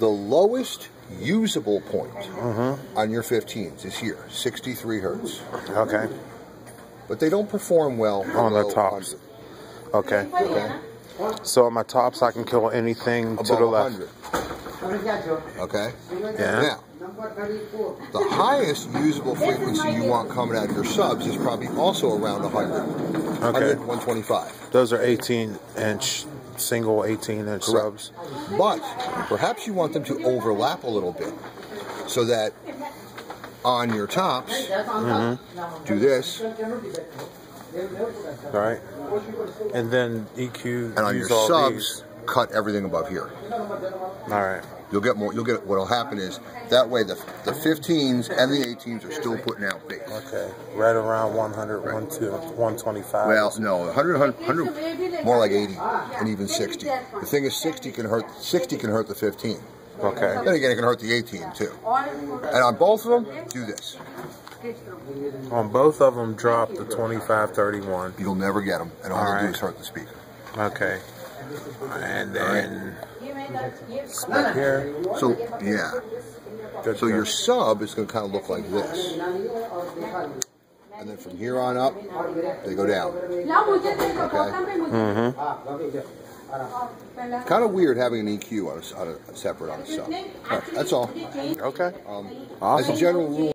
The lowest usable point Mm-hmm. on your 15s is here, 63 hertz. Okay. But they don't perform well On the tops. 100. Okay. Okay. So on my tops, I can kill anything to Above the left. 100. Okay. Yeah. Now, the highest usable frequency you want coming out of your subs is probably also around 100. 100, Okay. 125. Those are 18 inch, single 18 inch subs. But perhaps you want them to overlap a little bit so that on your tops, Mm-hmm. do this, All right. And then EQ. and on your subs, these. cut everything above here. All right. You'll get more. You'll get what'll happen is that way the the 15s and the 18s are still putting out bass. Okay. Right around 100, 125. Well, no, 100, 100, more like 80 and even 60. The thing is, 60 can hurt. 60 can hurt the 15. Okay. Then again, it can hurt the 18 too. And on both of them, do this. On both of them, drop the 25, 31. You'll never get them, and all, All they'll do is hurt the speaker. Okay. And then split here. So yeah. Good So to your sub is going to kind of look like this, and then from here on up, they go down. Okay? Mm -hmm. Kind of weird having an EQ on a, on a separate on a sub. Right, that's all. Okay. Um, As a general rule.